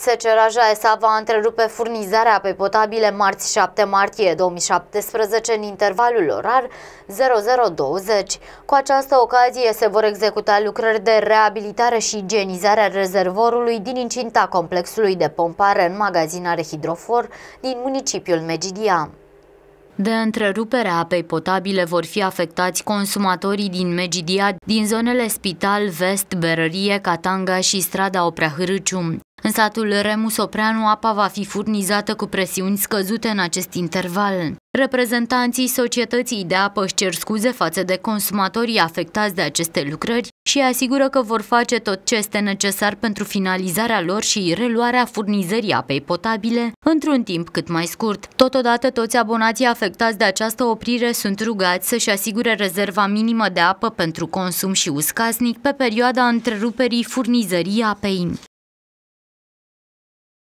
Secera Jaesa va întrerupe furnizarea apei potabile marți 7 martie 2017 în intervalul orar 0020. Cu această ocazie se vor executa lucrări de reabilitare și igienizare a rezervorului din incinta complexului de pompare în magazinare hidrofor din municipiul Megidia. De întreruperea apei potabile vor fi afectați consumatorii din Megidia, din zonele Spital, Vest, Berărie, Catanga și strada Oprea Hârâciu. În satul Remus Opreanu, apa va fi furnizată cu presiuni scăzute în acest interval. Reprezentanții societății de apă își cer scuze față de consumatorii afectați de aceste lucrări și asigură că vor face tot ce este necesar pentru finalizarea lor și reluarea furnizării apei potabile într-un timp cât mai scurt. Totodată, toți abonații afectați de această oprire sunt rugați să-și asigure rezerva minimă de apă pentru consum și uscasnic pe perioada întreruperii furnizării apei.